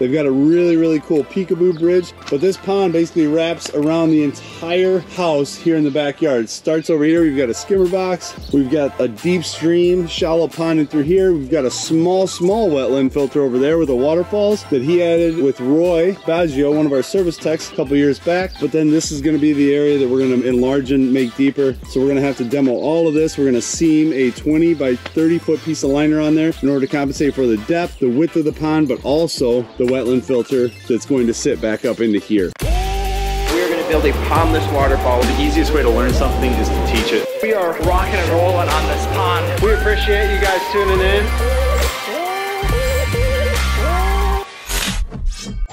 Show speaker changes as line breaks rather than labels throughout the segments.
They've got a really, really cool peekaboo bridge, but this pond basically wraps around the entire house here in the backyard. It starts over here, we've got a skimmer box, we've got a deep stream, shallow pond in through here, we've got a small, small wetland filter over there with the waterfalls that he added with Roy Baggio, one of our service techs a couple years back, but then this is gonna be the area that we're gonna enlarge and make deeper. So we're gonna have to demo all of this. We're gonna seam a 20 by 30 foot piece of liner on there in order to compensate for the depth, the width of the pond, but also the wetland filter that's going to sit back up into here.
We are going to build a pondless waterfall.
The easiest way to learn something is to teach it.
We are rocking and rolling on this pond. We appreciate you guys tuning in.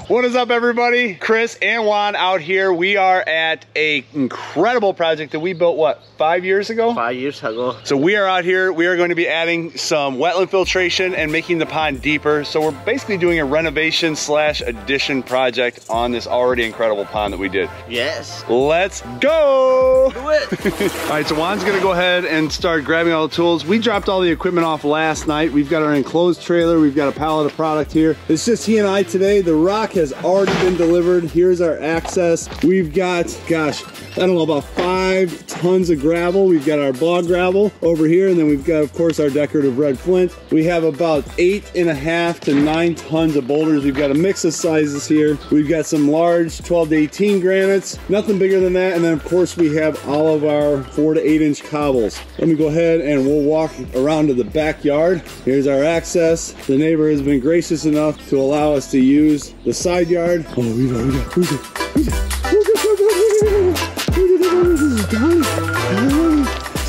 What is up everybody? Chris and Juan out here. We are at a incredible project that we built, what, five years ago?
Five years ago.
So we are out here, we are going to be adding some wetland filtration and making the pond deeper. So we're basically doing a renovation slash addition project on this already incredible pond that we did.
Yes.
Let's go!
Do it.
all right, so Juan's gonna go ahead and start grabbing all the tools. We dropped all the equipment off last night. We've got our enclosed trailer. We've got a pallet of product here. It's just he and I today. The rock has already been delivered. Here's our access. We've got, gosh, I don't know, about five tons of gravel. We've got our bog gravel over here, and then we've got, of course, our decorative red flint. We have about eight and a half to nine tons of boulders. We've got a mix of sizes here. We've got some large 12 to 18 granites, nothing bigger than that. And then, of course, we have all of our four to eight inch cobbles. Let me go ahead and we'll walk around to the backyard. Here's our access. The neighbor has been gracious enough to allow us to use the side yard. Oh, we got, we got, we got, we got.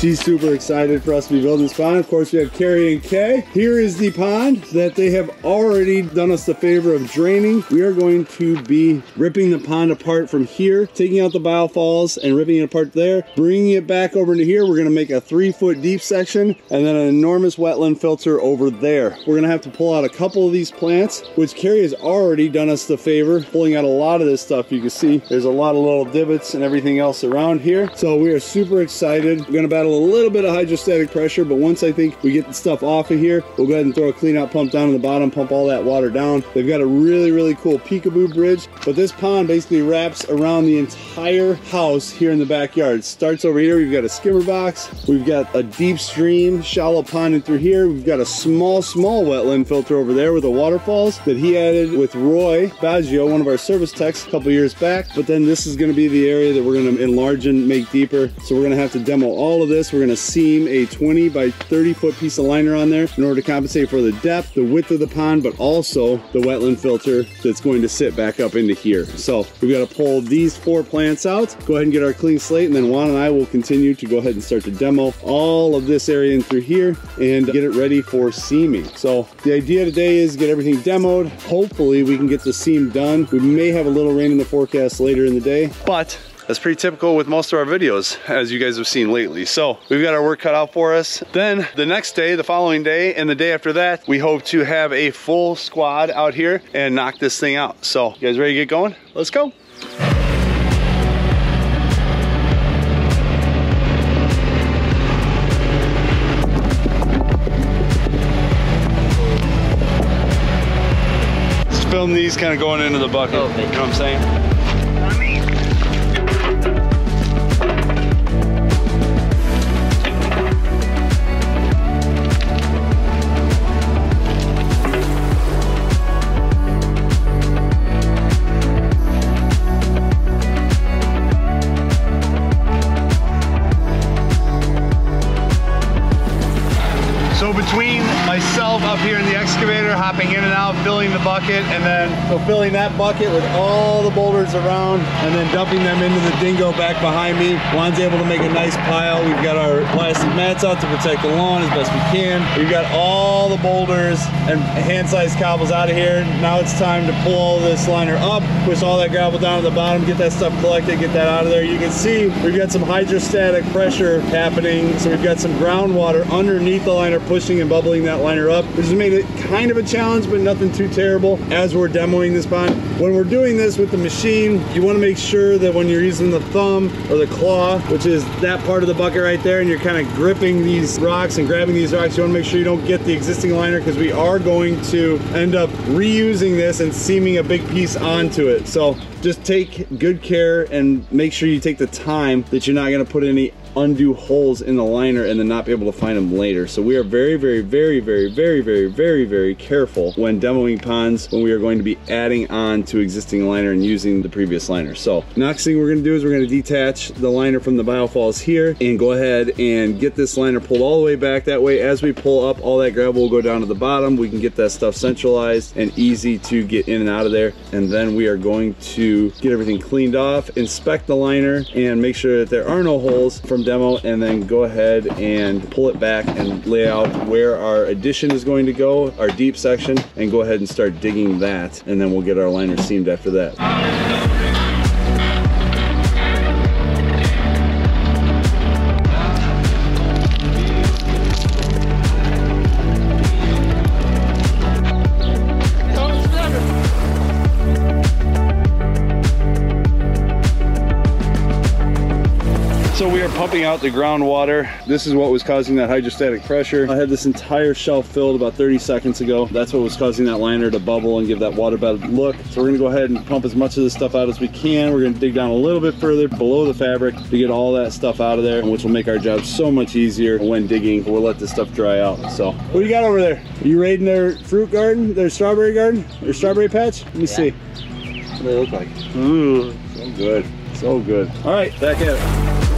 She's super excited for us to be building this pond. Of course, we have Carrie and Kay. Here is the pond that they have already done us the favor of draining. We are going to be ripping the pond apart from here, taking out the biofalls and ripping it apart there, bringing it back over into here. We're gonna make a three foot deep section and then an enormous wetland filter over there. We're gonna have to pull out a couple of these plants, which Carrie has already done us the favor, pulling out a lot of this stuff. You can see there's a lot of little divots and everything else around here. So we are super excited. We're gonna battle a little bit of hydrostatic pressure, but once I think we get the stuff off of here, we'll go ahead and throw a clean out pump down in the bottom, pump all that water down. They've got a really, really cool peekaboo bridge, but this pond basically wraps around the entire house here in the backyard. Starts over here, we've got a skimmer box, we've got a deep stream, shallow pond in through here, we've got a small, small wetland filter over there with the waterfalls that he added with Roy Baggio, one of our service techs a couple years back, but then this is gonna be the area that we're gonna enlarge and make deeper. So we're gonna have to demo all of this we're gonna seam a 20 by 30 foot piece of liner on there in order to compensate for the depth, the width of the pond, but also the wetland filter that's going to sit back up into here. So we've got to pull these four plants out, go ahead and get our clean slate, and then Juan and I will continue to go ahead and start to demo all of this area in through here and get it ready for seaming. So the idea today is get everything demoed. Hopefully we can get the seam done. We may have a little rain in the forecast later in the day, but that's pretty typical with most of our videos, as you guys have seen lately. So we've got our work cut out for us. Then the next day, the following day, and the day after that, we hope to have a full squad out here and knock this thing out. So you guys ready to get going? Let's go. Film these kind of going into the bucket.
Okay.
You know what I'm saying? Out, filling the bucket, and then so filling that bucket with all the boulders around, and then dumping them into the dingo back behind me, Juan's able to make a nice pile. We've got our plastic mats out to protect the lawn as best we can. We've got all the boulders and hand-sized cobbles out of here. Now it's time to pull this liner up, push all that gravel down to the bottom, get that stuff collected, get that out of there. You can see we've got some hydrostatic pressure happening. So we've got some groundwater underneath the liner pushing and bubbling that liner up. This has made it kind of a challenge, but nothing too terrible as we're demoing this pond. When we're doing this with the machine, you wanna make sure that when you're using the thumb or the claw, which is that part of the bucket right there, and you're kind of gripping these rocks and grabbing these rocks, you wanna make sure you don't get the existing liner because we are going to end up reusing this and seaming a big piece onto it. So just take good care and make sure you take the time that you're not gonna put any undo holes in the liner and then not be able to find them later. So we are very, very, very, very, very, very, very, very careful when demoing ponds when we are going to be adding on to existing liner and using the previous liner. So next thing we're gonna do is we're gonna detach the liner from the biofalls here and go ahead and get this liner pulled all the way back. That way, as we pull up, all that gravel will go down to the bottom. We can get that stuff centralized and easy to get in and out of there. And then we are going to get everything cleaned off, inspect the liner, and make sure that there are no holes from demo and then go ahead and pull it back and lay out where our addition is going to go, our deep section, and go ahead and start digging that. And then we'll get our liner seamed after that. Pumping out the groundwater. This is what was causing that hydrostatic pressure. I had this entire shelf filled about 30 seconds ago. That's what was causing that liner to bubble and give that waterbed look. So we're gonna go ahead and pump as much of this stuff out as we can. We're gonna dig down a little bit further below the fabric to get all that stuff out of there, which will make our job so much easier when digging. We'll let this stuff dry out. So what do you got over there? Are you raiding their fruit garden, their strawberry garden, their strawberry patch? Let me yeah. see. What do they look like? Ooh, so good, so good. All right, back at it.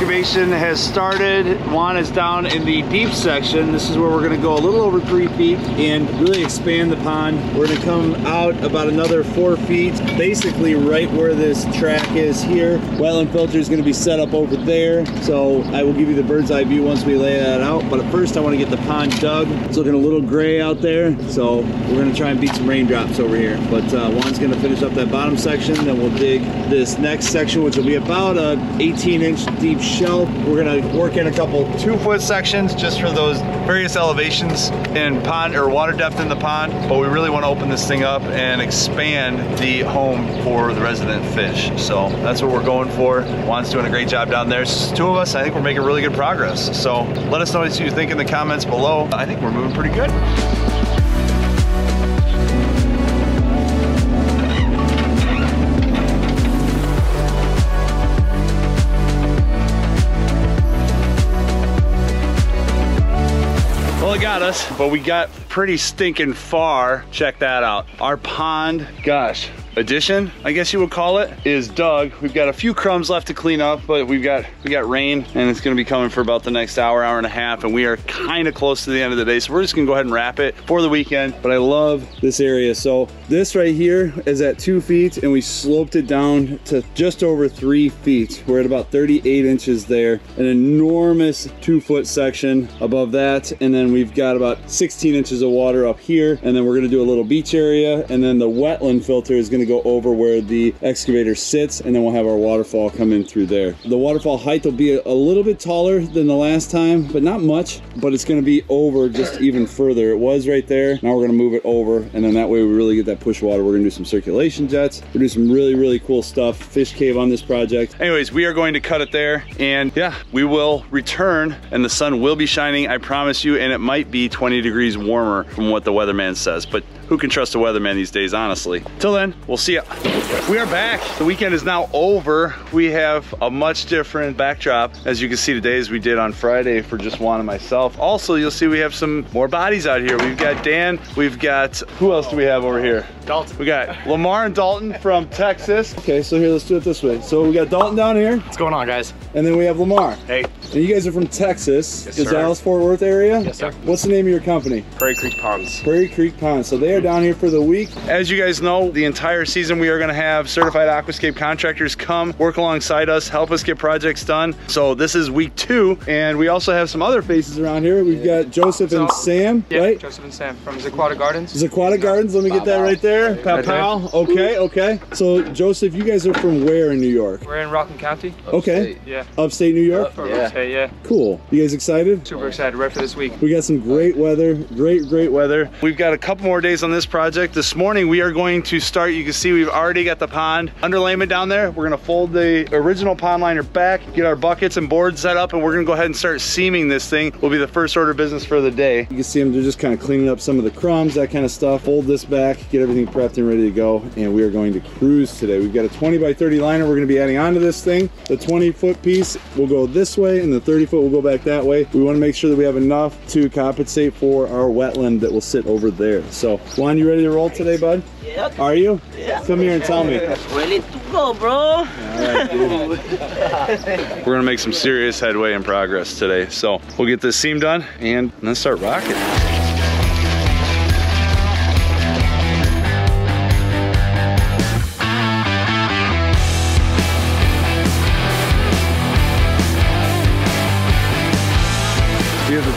Excavation has started. Juan is down in the deep section. This is where we're gonna go a little over three feet and really expand the pond. We're gonna come out about another four feet, basically right where this track is here. Wetland filter is gonna be set up over there. So I will give you the bird's eye view once we lay that out. But at first I wanna get the pond dug. It's looking a little gray out there. So we're gonna try and beat some raindrops over here. But uh, Juan's gonna finish up that bottom section. Then we'll dig this next section, which will be about a 18 inch deep We're gonna work in a couple two foot sections just for those various elevations in pond or water depth in the pond. But we really wanna open this thing up and expand the home for the resident fish. So that's what we're going for. Juan's doing a great job down there. It's two of us, I think we're making really good progress. So let us know what you think in the comments below. I think we're moving pretty good. Got us, but we got pretty stinking far. Check that out. Our pond, gosh, addition, I guess you would call it, is dug. We've got a few crumbs left to clean up, but we've got we got rain and it's gonna be coming for about the next hour, hour and a half, and we are kind of close to the end of the day. So we're just gonna go ahead and wrap it for the weekend. But I love this area. So this right here is at two feet and we sloped it down to just over three feet. We're at about 38 inches there. An enormous two foot section above that. And then we've got about 16 inches of water up here. And then we're gonna do a little beach area. And then the wetland filter is gonna go over where the excavator sits and then we'll have our waterfall come in through there. The waterfall height will be a, little bit taller than the last time, but not much, but it's gonna be over just even further. It was right there. Now we're gonna move it over and then that way we really get that push water. We're gonna do some circulation jets. We're doing some really, really cool stuff. Fish cave on this project. Anyways, we are going to cut it there and yeah, we will return and the sun will be shining, I promise you, and it might be 20 degrees warmer from what the weatherman says, but who can trust a weatherman these days, honestly? Till then, we'll see ya. We are back. The weekend is now over. We have a much different backdrop, as you can see today, as we did on Friday for just Juan and myself. Also, you'll see we have some more bodies out here. We've got Dan, we've got, who else do we have over here?
Dalton.
We got Lamar and Dalton from Texas. Okay, so here, let's do it this way. So we got Dalton down here.
What's going on, guys?
And then we have Lamar.
Hey.
And you guys are from Texas,
yes,
the Dallas-Fort Worth area?
Yes, sir.
What's the name of your company?
Prairie Creek Ponds.
Prairie Creek Ponds. So they are are down here for the week. As you guys know, the entire season we are gonna have certified aquascape contractors come work alongside us, help us get projects done. So this is week two, and we also have some other faces around here. We've got Joseph and
So-
Sam,
Yeah,
right?
Joseph and Sam from Zaquata Gardens.
Zaquata Gardens, let me get that right there. Pow
Right there.
pow. Okay, okay. So Joseph, you guys are from where in New York?
We're in Rockland County.
Okay.
Yeah.
Upstate New York?
For yeah. yeah.
Cool. You guys excited?
Super excited, right for this week.
We got some great weather, great, great weather. We've got a couple more days on this project. This morning we are going to start, you can see we've already got the pond underlayment down there. We're gonna fold the original pond liner back, get our buckets and boards set up, and we're gonna go ahead and start seaming this thing. Will be the first order of business for the day. You can see them, they're just kind of cleaning up some of the crumbs, that kind of stuff. Fold this back, get everything prepped and ready to go, and we are going to cruise today. We've got a 20 by 30 liner we're gonna be adding onto this thing. The 20 foot piece will go this way, and the 30 foot will go back that way. We wanna make sure that we have enough to compensate for our wetland that will sit over there. So, Juan, you ready to roll today, bud?
Yep.
Are you? Come here and tell me.
Ready to go, bro.
We're gonna make some serious headway in progress today. So we'll get this seam done and then start rocking.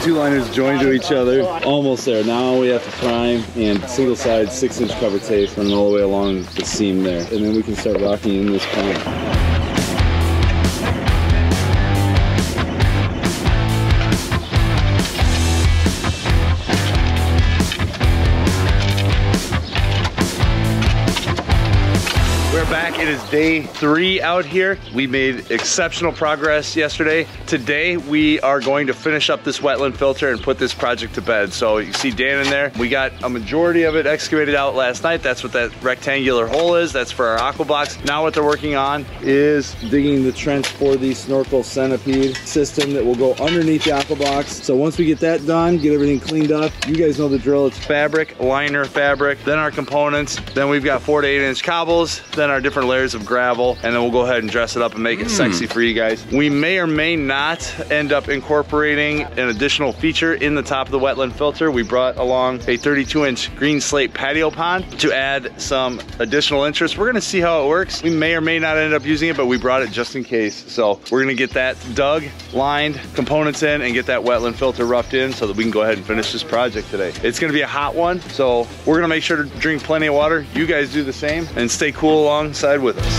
Two liners joined to each other, almost there. Now we have to prime and single side six inch cover tape running all the way along the seam there. And then we can start rocking in this pond. It is day three out here. We made exceptional progress yesterday. Today, we are going to finish up this wetland filter and put this project to bed. So you see Dan in there. We got a majority of it excavated out last night. That's what that rectangular hole is. That's for our AquaBlox. Now what they're working on is digging the trench for the snorkel centipede system that will go underneath the AquaBlox. So once we get that done, get everything cleaned up, you guys know the drill. It's fabric, liner fabric, then our components. Then we've got four to eight inch cobbles, then our different layers of gravel, and then we'll go ahead and dress it up and make it hmm. sexy for you guys. We may or may not end up incorporating an additional feature in the top of the wetland filter. We brought along a 32 inch green slate patio pond to add some additional interest. We're gonna see how it works. We may or may not end up using it, but we brought it just in case. So we're gonna get that dug, lined, components in, and get that wetland filter roughed in so that we can go ahead and finish this project today. It's gonna be a hot one, so we're gonna make sure to drink plenty of water. You guys do the same and stay cool alongside with us.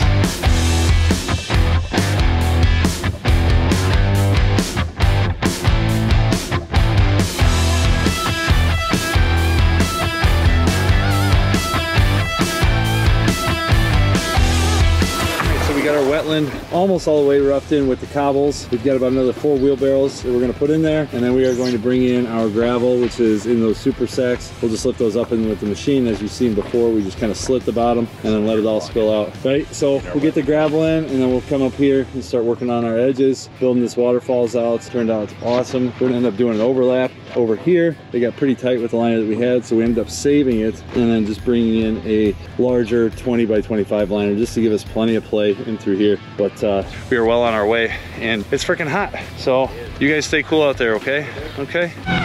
So we got our wetland almost all the way roughed in with the cobbles. We've got about another four wheelbarrows that we're gonna put in there. And then we are going to bring in our gravel, which is in those super sacks. We'll just lift those up in with the machine. As you've seen before, we just kind of slit the bottom and then let it all spill out, right? So we'll get the gravel in and then we'll come up here and start working on our edges, building this waterfalls out. It's turned out awesome. We're gonna end up doing an overlap over here. They got pretty tight with the liner that we had, so we ended up saving it and then just bringing in a larger 20 by 25 liner just to give us plenty of play in through here. But uh, we are well on our way and it's freaking hot. So you guys stay cool out there, okay? Okay.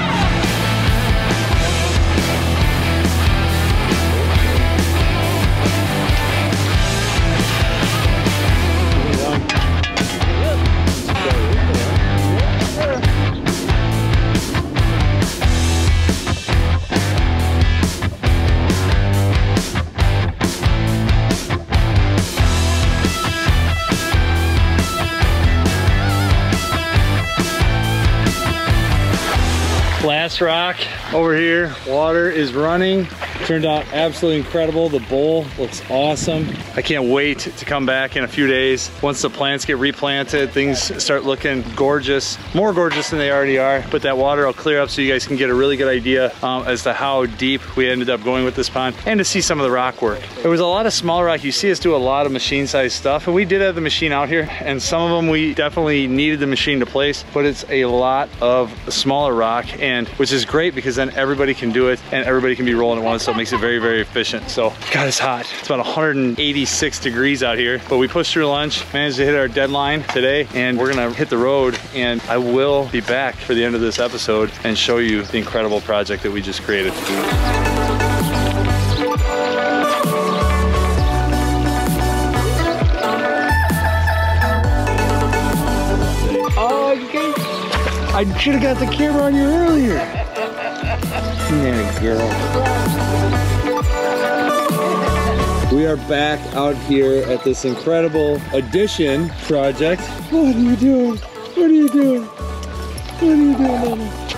Over here. Water is running. Turned out absolutely incredible. The bowl looks awesome. I can't wait to come back in a few days. Once the plants get replanted, things start looking gorgeous. More gorgeous than they already are. But that water will clear up so you guys can get a really good idea um, as to how deep we ended up going with this pond and to see some of the rock work. There was a lot of small rock. You see us do a lot of machine sized stuff and we did have the machine out here and some of them we definitely needed the machine to place, but it's a lot of smaller rock and which is great because then everybody can do it and everybody can be rolling at once. So it makes it very, very efficient. So God, it's hot. It's about 186 degrees out here, but we pushed through lunch, managed to hit our deadline today and we're gonna hit the road and I will be back for the end of this episode and show you the incredible project that we just created. Oh, I should have got the camera on you earlier. Girl. We are back out here at this incredible addition project. What are you doing? What are you doing? What are you doing, Mama?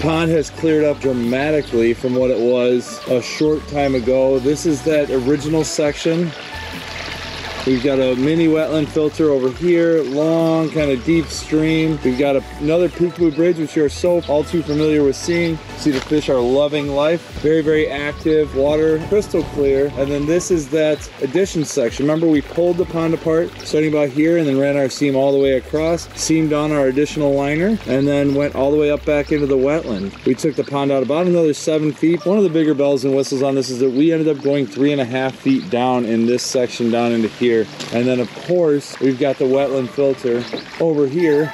Pond has cleared up dramatically from what it was a short time ago. This is that original section We've got a mini wetland filter over here, long kind of deep stream. We've got a, another Peekaboo Bridge, which you are so all too familiar with seeing. See the fish are loving life. Very, very active, water crystal clear. And then this is that addition section. Remember we pulled the pond apart starting about here and then ran our seam all the way across, seamed on our additional liner, and then went all the way up back into the wetland. We took the pond out about another seven feet. One of the bigger bells and whistles on this is that we ended up going three and a half feet down in this section down into here here. And then of course, we've got the wetland filter over here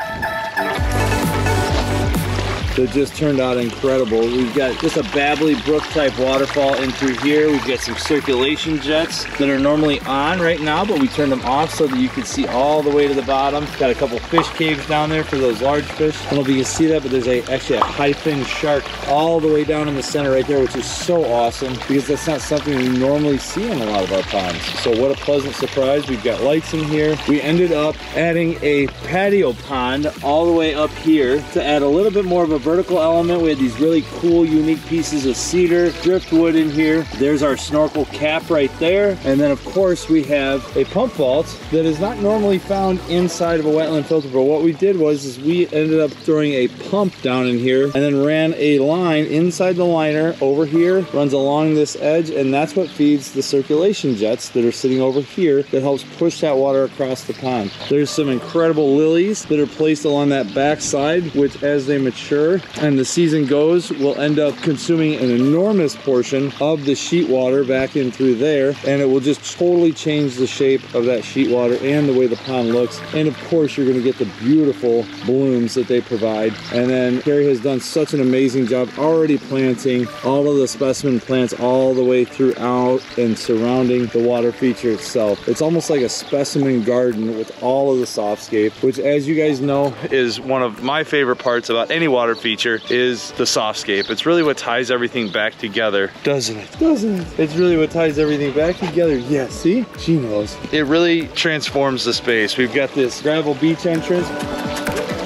that just turned out incredible. We've got just a Babbly Brook type waterfall in through here. We've got some circulation jets that are normally on right now, but we turned them off so that you can see all the way to the bottom. Got a couple fish caves down there for those large fish. I don't know if you can see that, but there's a actually a high fin shark all the way down in the center right there, which is so awesome because that's not something we normally see in a lot of our ponds. So what a pleasant surprise. We've got lights in here. We ended up adding a patio pond all the way up here to add a little bit more of a vertical element. We had these really cool, unique pieces of cedar, driftwood in here. There's our snorkel cap right there. And then of course we have a pump vault that is not normally found inside of a wetland filter. But what we did was is we ended up throwing a pump down in here and then ran a line inside the liner over here, runs along this edge, and that's what feeds the circulation jets that are sitting over here that helps push that water across the pond. There's some incredible lilies that are placed along that back side, which as they mature and the season goes we'll end up consuming an enormous portion of the sheet water back in through there and it will just totally change the shape of that sheet water and the way the pond looks. And of course you're going to get the beautiful blooms that they provide. And then Carrie has done such an amazing job already planting all of the specimen plants all the way throughout and surrounding the water feature itself. It's almost like a specimen garden with all of the softscape which as you guys know is one of my favorite parts about any water feature is the softscape. It's really what ties everything back together. Doesn't it? Doesn't it? It's really what ties everything back together. Yeah, see? She knows. It really transforms the space. We've got this gravel beach entrance.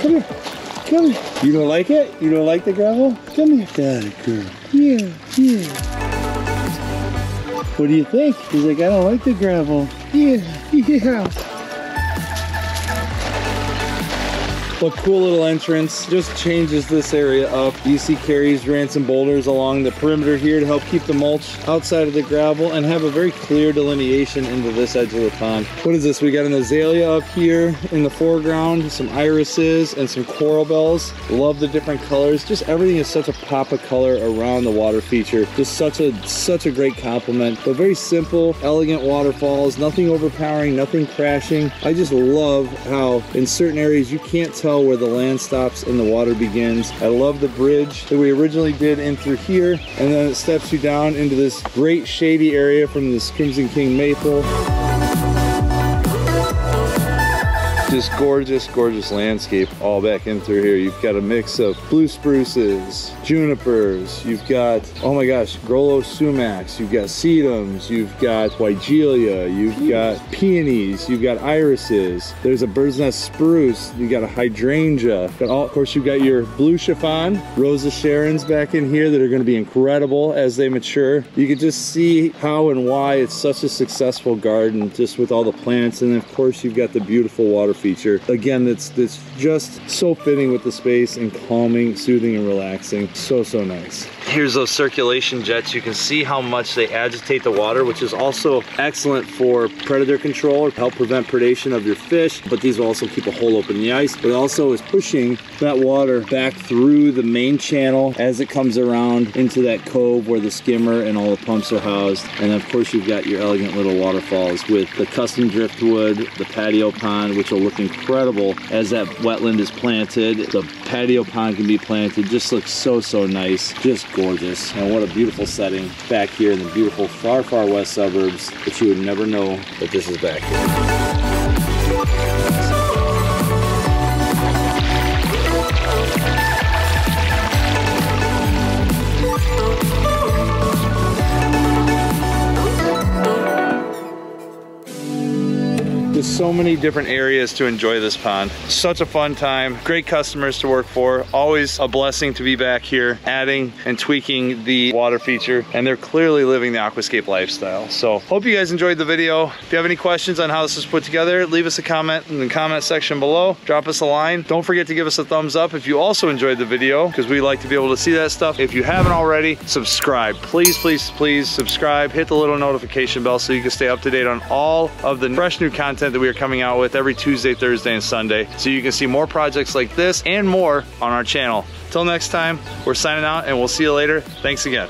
Come here. Come here. You don't like it? You don't like the gravel? Come here. Got it, girl. Yeah, yeah. What do you think? He's like, I don't like the gravel. Yeah, yeah. What cool little entrance. Just changes this area up. You see Carrie's ran some boulders along the perimeter here to help keep the mulch outside of the gravel and have a very clear delineation into this edge of the pond. What is this? We got an azalea up here in the foreground, some irises and some coral bells. Love the different colors. Just everything is such a pop of color around the water feature. Just such a such a great compliment. But very simple, elegant waterfalls, nothing overpowering, nothing crashing. I just love how in certain areas you can't tell where the land stops and the water begins. I love the bridge that we originally did in through here and then it steps you down into this great shady area from this Crimson King maple. Just gorgeous, gorgeous landscape all back in through here. You've got a mix of blue spruces, junipers, you've got, oh my gosh, Gro-Low sumacs, you've got sedums, you've got Weigelia, you've got peonies, you've got irises, there's a bird's nest spruce, you got a hydrangea, got all, of course you've got your blue chiffon, Rose of Sharons back in here that are gonna be incredible as they mature. You can just see how and why it's such a successful garden just with all the plants and of course you've got the beautiful water feature. Again, it's, it's just so fitting with the space and calming, soothing, and relaxing. So, so nice. Here's those circulation jets. You can see how much they agitate the water, which is also excellent for predator control, help prevent predation of your fish, but these will also keep a hole open in the ice. But also is pushing that water back through the main channel as it comes around into that cove where the skimmer and all the pumps are housed. And of course, you've got your elegant little waterfalls with the custom driftwood, the patio pond, which will look incredible as that wetland is planted. The patio pond can be planted, just looks so, so nice. Just gorgeous. And what a beautiful setting back here in the beautiful far, far west suburbs that you would never know that this is back here. So many different areas to enjoy this pond. Such a fun time, great customers to work for. Always a blessing to be back here, adding and tweaking the water feature. And they're clearly living the aquascape lifestyle. So hope you guys enjoyed the video. If you have any questions on how this was put together, leave us a comment in the comment section below. Drop us a line. Don't forget to give us a thumbs up if you also enjoyed the video because we like to be able to see that stuff. If you haven't already, subscribe. Please, please, please subscribe. Hit the little notification bell so you can stay up to date on all of the fresh new content that we are coming out with every Tuesday, Thursday, and Sunday. So you can see more projects like this and more on our channel. Till next time, we're signing out and we'll see you later. Thanks again.